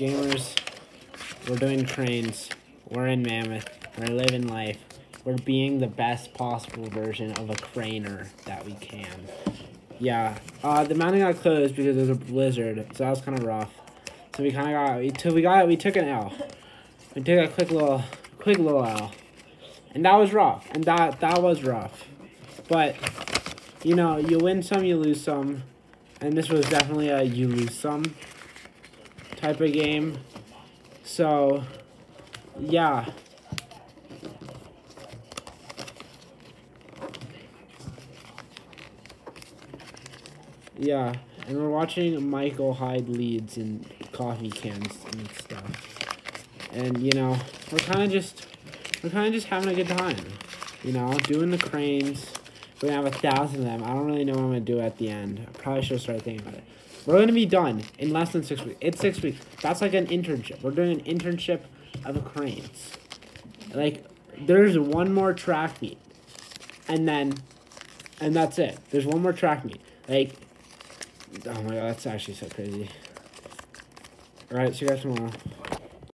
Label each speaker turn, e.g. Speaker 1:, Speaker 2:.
Speaker 1: gamers, we're doing cranes. We're in Mammoth. We're living life. We're being the best possible version of a craner that we can. Yeah. Uh, the mountain got closed because there was a blizzard, so that was kind of rough. So we kind of got we we got we took an L. We took a quick little quick little L, and that was rough. And that that was rough, but you know you win some, you lose some, and this was definitely a you lose some type of game. So yeah. Yeah, and we're watching Michael hide leads in coffee cans and stuff. And, you know, we're kind of just, we're kind of just having a good time. You know, doing the cranes. We're to have a thousand of them. I don't really know what I'm to do at the end. I probably should start thinking about it. We're to be done in less than six weeks. It's six weeks. That's like an internship. We're doing an internship of cranes. Like, there's one more track meet. And then, and that's it. There's one more track meet. Like, oh my god, that's actually so crazy. Alright, see you guys tomorrow.